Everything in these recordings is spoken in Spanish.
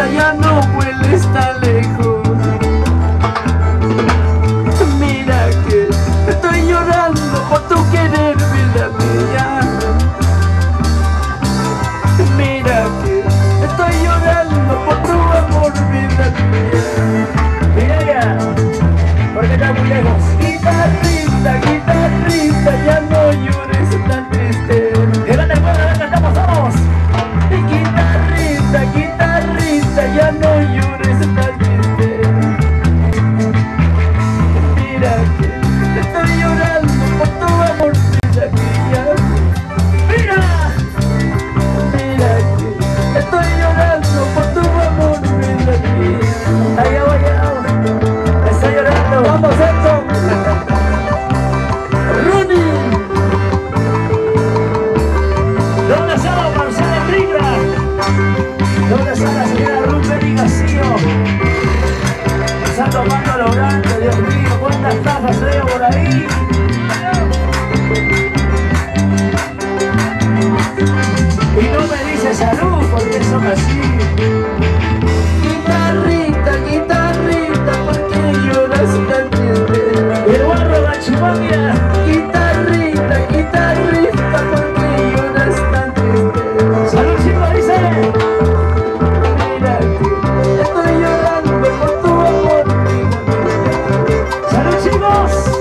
ya no hueles tan lejos. llevando a lo grande, Dios mío, cuántas tazas veo por ahí. house.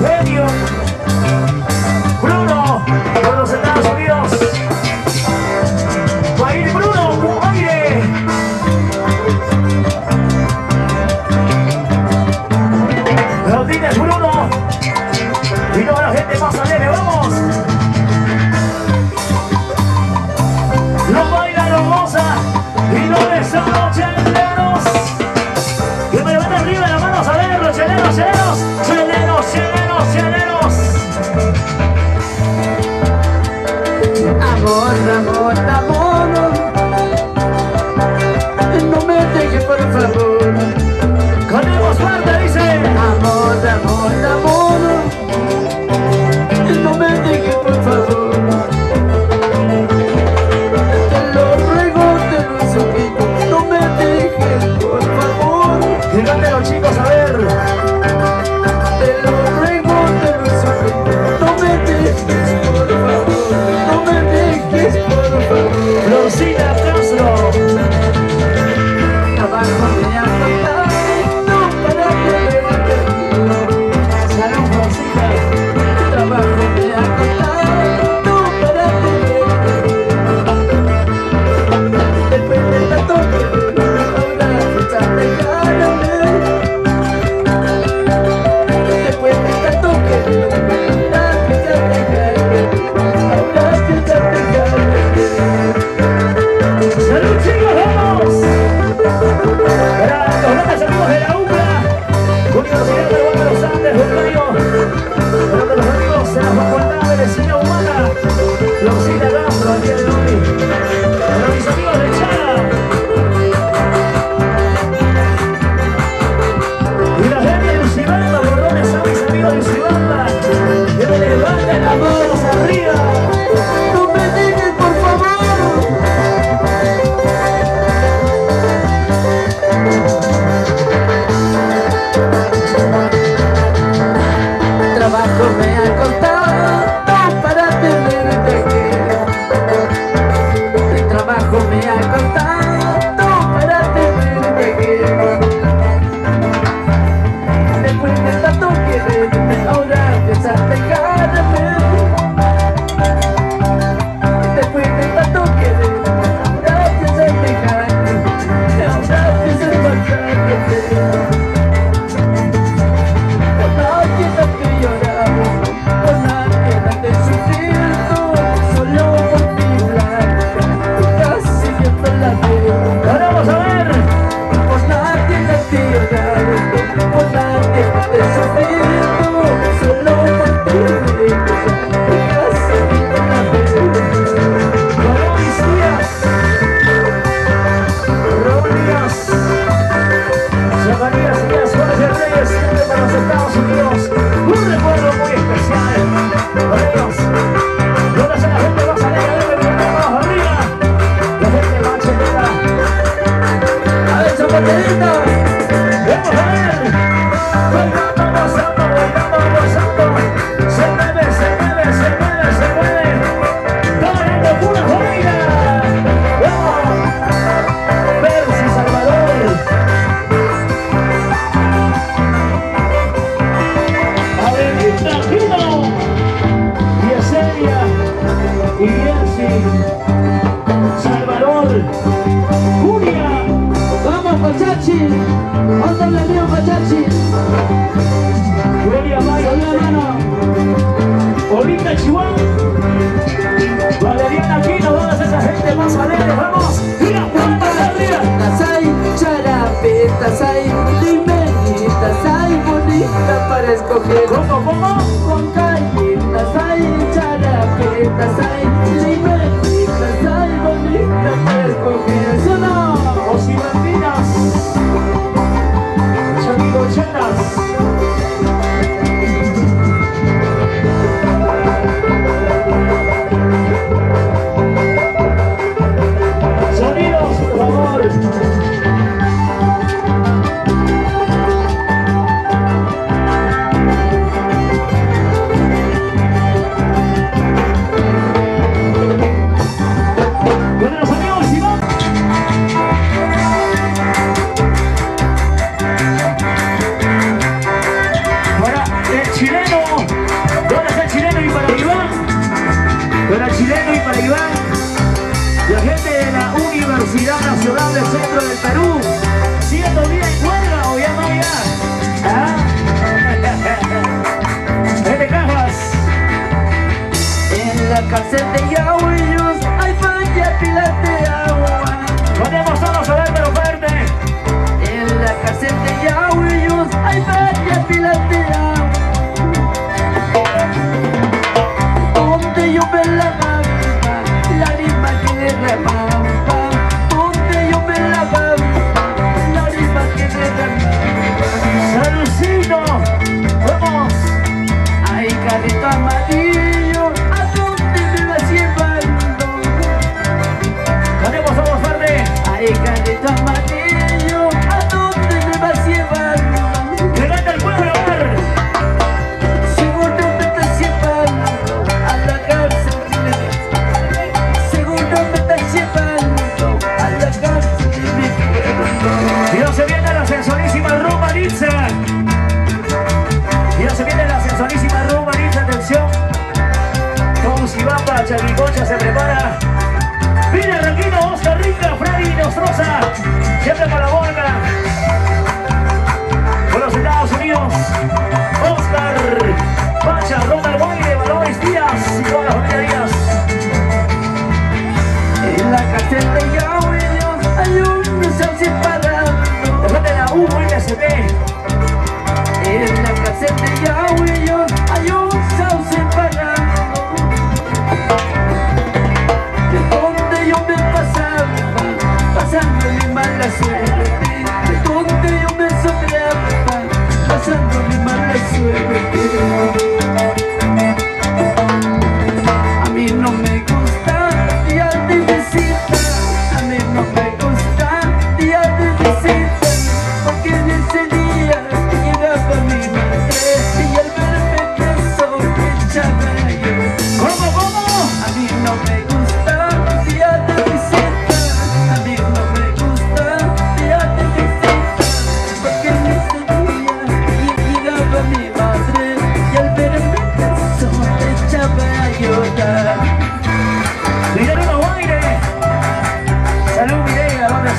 Radio. the man. muchachis, otro le mío muchachis. William mano. Olinda Chihuahua. Valeriana aquí, toda esa gente más alegre, vamos. Mira, cuántas arriba. Ay, charapetas, ay, limelitas, ay, bonita para escoger. ¿Cómo, cómo? Con callitas, ay, charapetas, ay, limelitas, ay, bonita para escoger. ¿Sí no?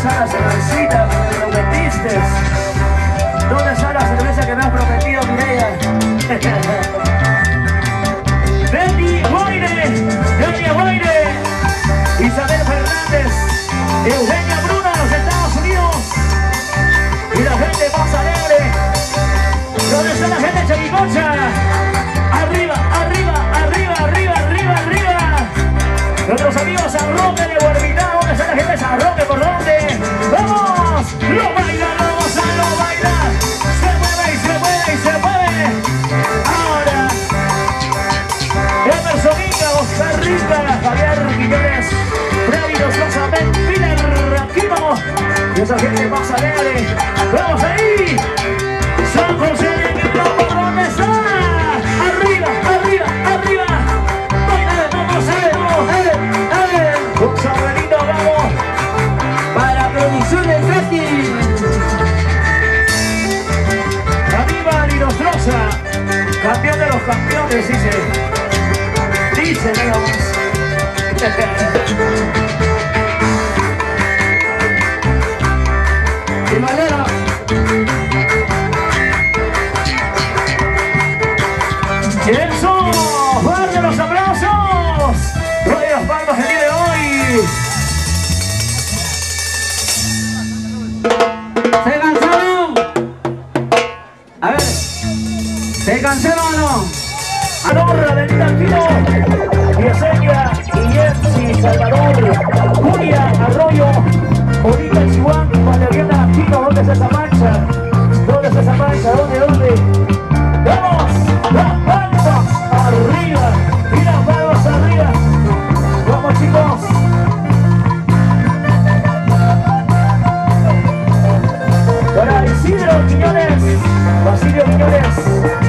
and I'm sweet up with these. dice, dice nada más. De manera Eso, fuerte los aplausos. Roy Osvaldo se tiene hoy. ¿Se cansaron? A ver, ¿se cansaron o no? Anorra, Avenida Pino, Yeseña, Iyensi, Salvador, Julia, Arroyo, Bonita, Chihuahua, Valeriana, Pino, ¿dónde es esa mancha? ¿Dónde es esa mancha? ¿Dónde, dónde? ¡Vamos! ¡La palma! ¡Arriba! ¡Y las manos arriba! ¡Vamos, chicos! Para Isidro Quiñones, Basilio Quiñones.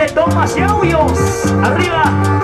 de Tomás y Arriba.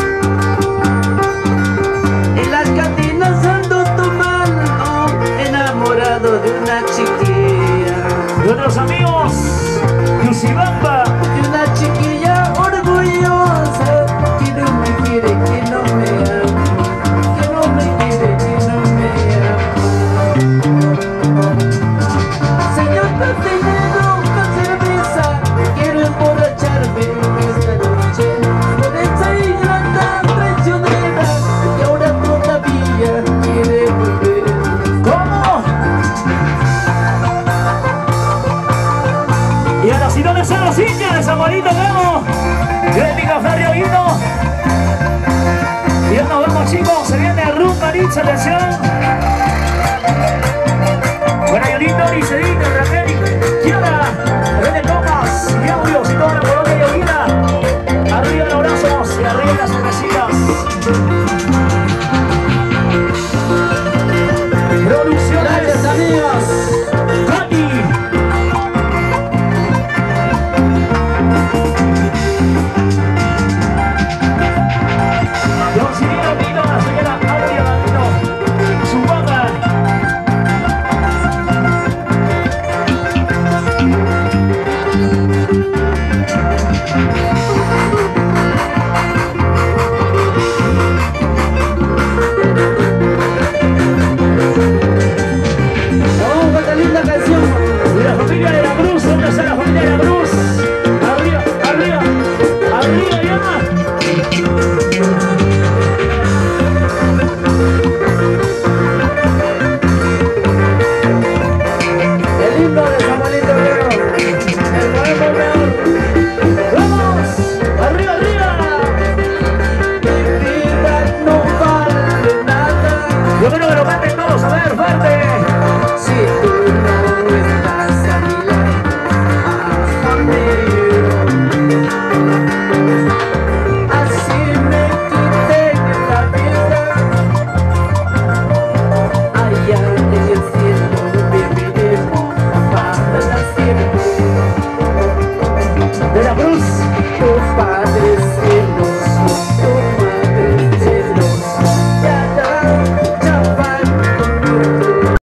de todos a ver, fuerte.